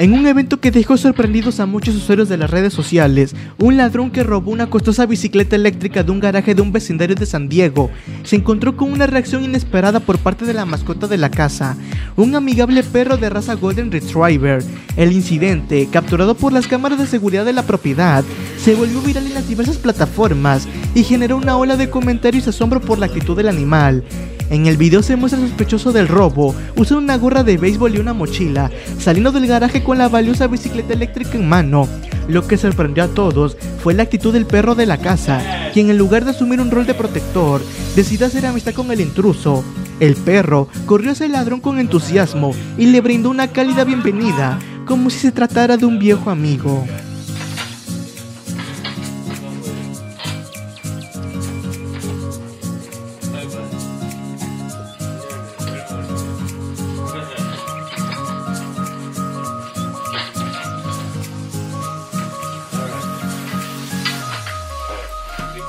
En un evento que dejó sorprendidos a muchos usuarios de las redes sociales, un ladrón que robó una costosa bicicleta eléctrica de un garaje de un vecindario de San Diego se encontró con una reacción inesperada por parte de la mascota de la casa, un amigable perro de raza Golden Retriever. El incidente, capturado por las cámaras de seguridad de la propiedad, se volvió viral en las diversas plataformas y generó una ola de comentarios y asombro por la actitud del animal. En el video se muestra sospechoso del robo, usa una gorra de béisbol y una mochila, saliendo del garaje con la valiosa bicicleta eléctrica en mano. Lo que sorprendió a todos fue la actitud del perro de la casa, quien en lugar de asumir un rol de protector, decidió hacer amistad con el intruso. El perro corrió hacia el ladrón con entusiasmo y le brindó una cálida bienvenida, como si se tratara de un viejo amigo.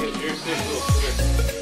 Here's this little